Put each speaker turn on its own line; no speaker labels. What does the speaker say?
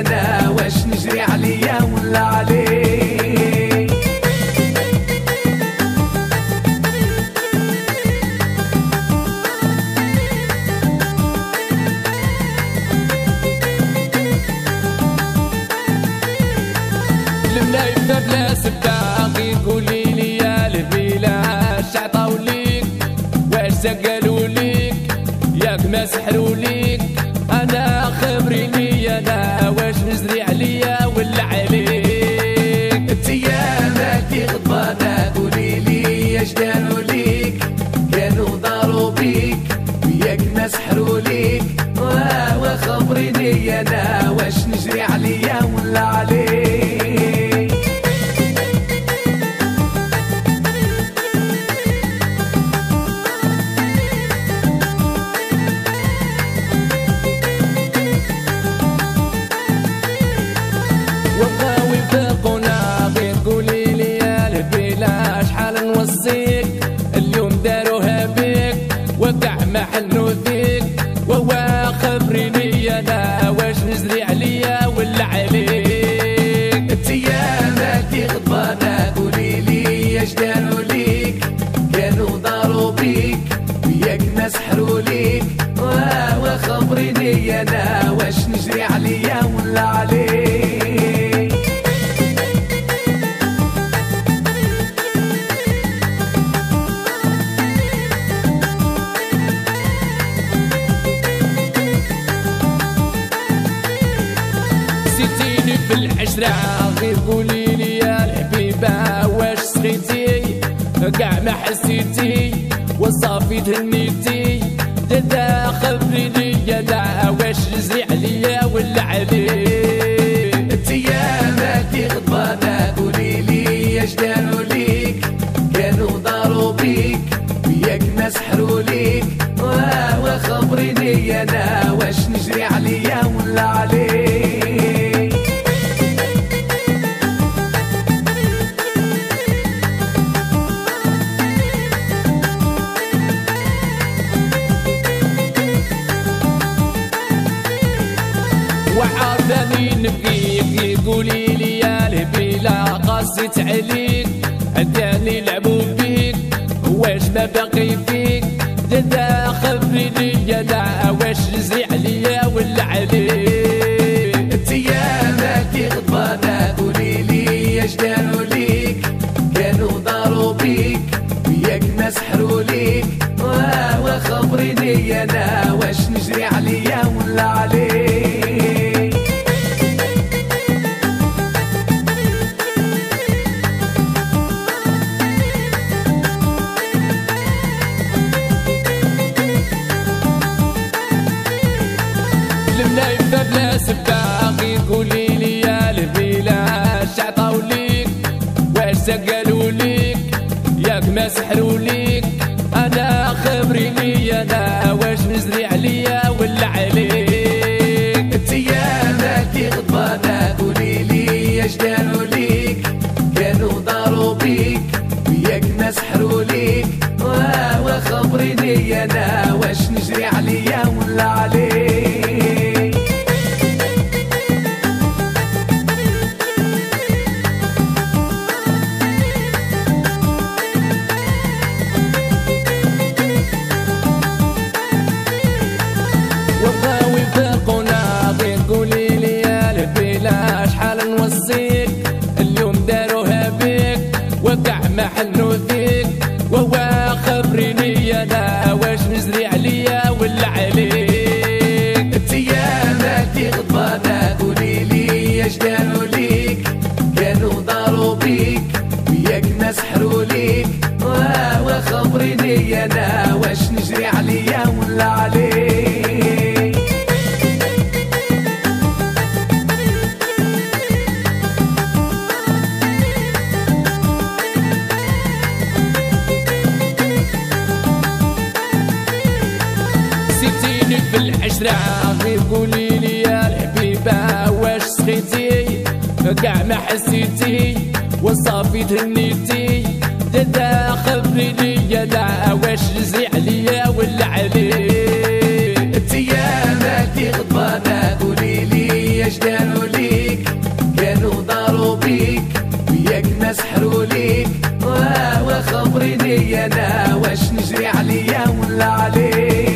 أنا واش
نجري عليا ولا عليك؟
الملايف بلا قولي لي يا البلا اش عطاو ليك واش ياك ما في العشرة غير قولي لي يا الحبيبة واش سخيتي كاع ما حسيتي وصافي تهنيتي. دادا خبريني أنا واش نزري عليا ولا عليك؟ قصيت عليك أداني لعبوا بيك واش ما باقي فيك؟ دادا خبريني أنا واش نزري عليا ولا عليك؟
أنت يا ماتي غضبانة قولي لي أش داروا ليك؟ كانوا داروا بيك وياك ما سحروا ليك. وخبرني أنا واش نجري عليا ولا عليك؟
بلا سباقي قولي لي يا البلا اش عطاو ليك. واش سقالوا ليك؟ ياك ما سحروا ليك. أنا خبريني أنا واش نزري عليا
عجبني في الحجرة. غير قولي لي يا الحبيبة واش سخيتي؟ كاع ما حسيتي
وصافي تهنيتي. دادا خبري لي يا لا واش جزي عليا ولا علي
أنت يا مالتي غضبانة قولي لي اش داروا ليك؟ كانوا ضاروا بيك وياك ناس حروا ليك.
آه، وخبري لي أنا واش نجري عليا ولا عليك؟